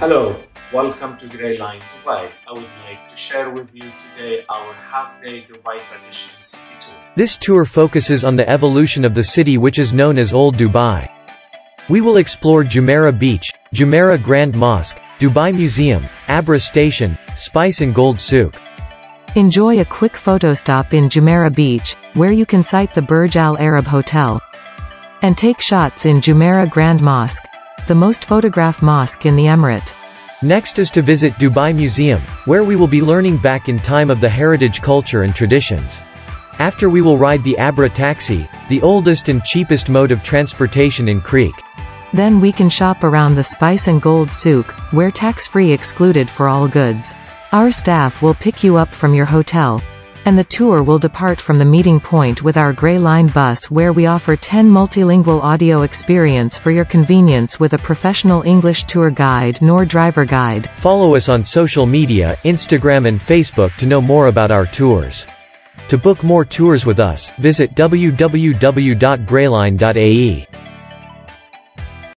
Hello, welcome to Gray Line Dubai. I would like to share with you today our half-day Dubai Tradition City Tour. This tour focuses on the evolution of the city which is known as Old Dubai. We will explore Jumeirah Beach, Jumeirah Grand Mosque, Dubai Museum, Abra Station, Spice and Gold Souk. Enjoy a quick photo stop in Jumeirah Beach, where you can sight the Burj Al Arab Hotel. And take shots in Jumeirah Grand Mosque, the most photographed mosque in the Emirate. Next is to visit Dubai Museum, where we will be learning back in time of the heritage culture and traditions. After we will ride the Abra taxi, the oldest and cheapest mode of transportation in Creek. Then we can shop around the Spice and Gold Souk, where tax-free excluded for all goods. Our staff will pick you up from your hotel. And the tour will depart from the meeting point with our Gray Line bus where we offer 10 multilingual audio experience for your convenience with a professional English tour guide nor driver guide. Follow us on social media, Instagram and Facebook to know more about our tours. To book more tours with us, visit www.grayline.ae.